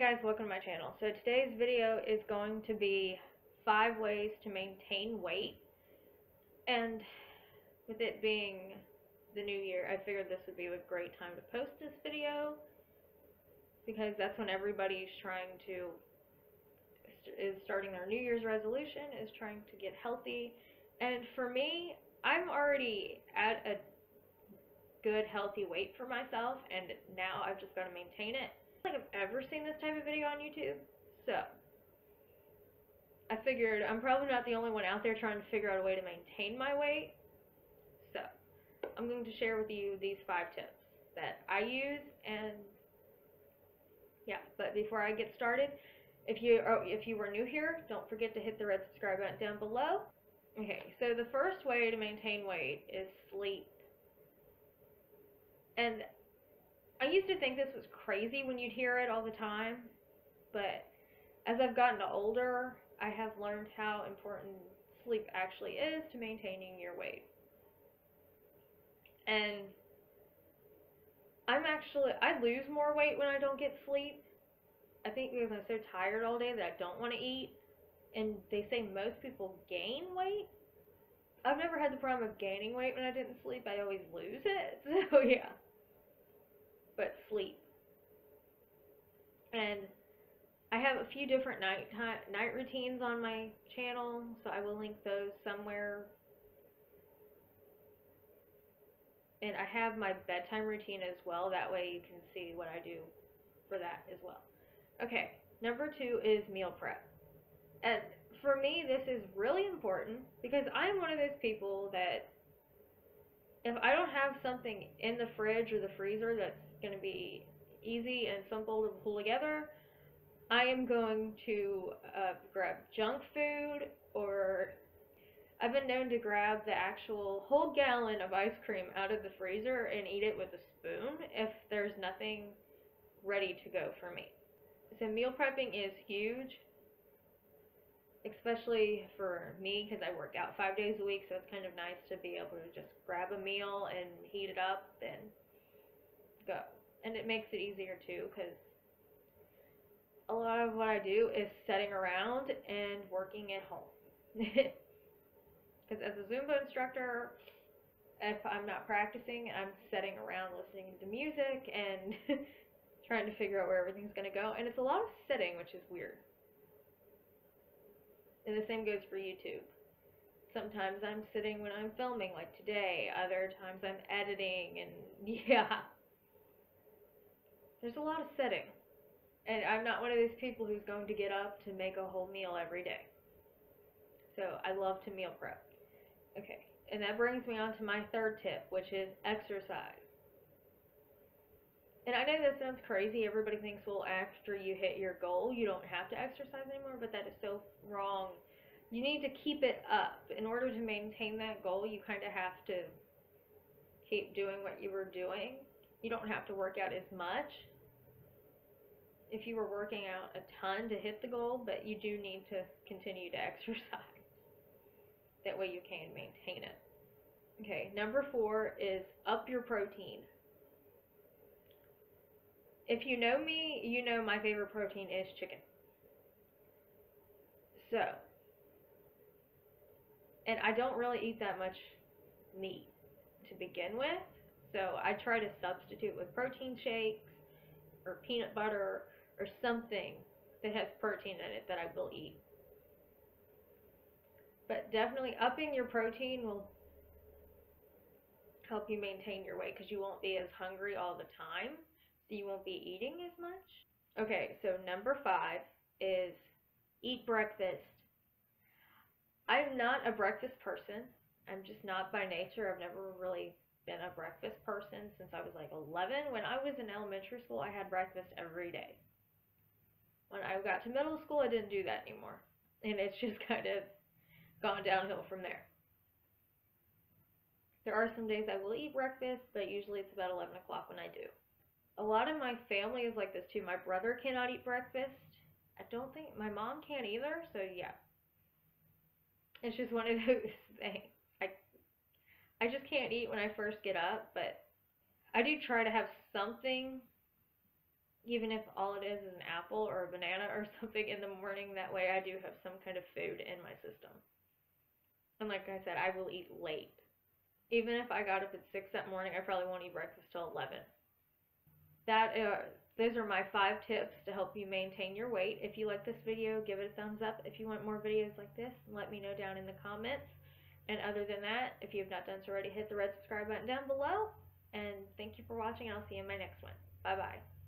guys, welcome to my channel. So today's video is going to be five ways to maintain weight. And with it being the new year, I figured this would be a great time to post this video because that's when everybody's trying to is starting their new year's resolution, is trying to get healthy. And for me, I'm already at a good healthy weight for myself and now I've just got to maintain it like I've ever seen this type of video on YouTube. So, I figured I'm probably not the only one out there trying to figure out a way to maintain my weight. So, I'm going to share with you these five tips that I use and yeah, but before I get started, if you oh, if you were new here, don't forget to hit the red subscribe button down below. Okay, so the first way to maintain weight is sleep. And I used to think this was crazy when you'd hear it all the time, but as I've gotten older, I have learned how important sleep actually is to maintaining your weight. And I'm actually, I lose more weight when I don't get sleep. I think because I'm so tired all day that I don't want to eat. And they say most people gain weight. I've never had the problem of gaining weight when I didn't sleep. I always lose it. So yeah but sleep. And I have a few different night night routines on my channel, so I will link those somewhere. And I have my bedtime routine as well. That way you can see what I do for that as well. Okay, number two is meal prep. And for me, this is really important because I'm one of those people that if I don't have something in the fridge or the freezer that's going to be easy and simple to pull together. I am going to uh, grab junk food or I've been known to grab the actual whole gallon of ice cream out of the freezer and eat it with a spoon if there's nothing ready to go for me. So meal prepping is huge, especially for me because I work out five days a week, so it's kind of nice to be able to just grab a meal and heat it up and go. And it makes it easier too because a lot of what I do is sitting around and working at home. Because as a Zumba instructor, if I'm not practicing, I'm sitting around listening to music and trying to figure out where everything's going to go. And it's a lot of sitting, which is weird. And the same goes for YouTube. Sometimes I'm sitting when I'm filming, like today. Other times I'm editing, and yeah. There's a lot of setting. And I'm not one of those people who's going to get up to make a whole meal every day. So I love to meal prep. Okay, and that brings me on to my third tip, which is exercise. And I know that sounds crazy. Everybody thinks, well, after you hit your goal, you don't have to exercise anymore, but that is so wrong. You need to keep it up. In order to maintain that goal, you kind of have to keep doing what you were doing. You don't have to work out as much, if you were working out a ton to hit the goal, but you do need to continue to exercise. That way you can maintain it. Okay, number four is up your protein. If you know me, you know my favorite protein is chicken. So, and I don't really eat that much meat to begin with. So I try to substitute with protein shakes or peanut butter or something that has protein in it that I will eat. But definitely upping your protein will help you maintain your weight because you won't be as hungry all the time. You won't be eating as much. Okay, so number five is eat breakfast. I'm not a breakfast person. I'm just not by nature. I've never really been a breakfast person since I was like 11. When I was in elementary school, I had breakfast every day when I got to middle school, I didn't do that anymore. And it's just kind of gone downhill from there. There are some days I will eat breakfast, but usually it's about 11 o'clock when I do. A lot of my family is like this too. My brother cannot eat breakfast. I don't think my mom can either, so yeah. It's just one of those things. I I just can't eat when I first get up, but I do try to have something even if all it is is an apple or a banana or something in the morning. That way, I do have some kind of food in my system. And like I said, I will eat late. Even if I got up at 6 that morning, I probably won't eat breakfast till 11. That uh, those are my five tips to help you maintain your weight. If you like this video, give it a thumbs up. If you want more videos like this, let me know down in the comments. And other than that, if you have not done so already, hit the red subscribe button down below. And thank you for watching. I'll see you in my next one. Bye bye.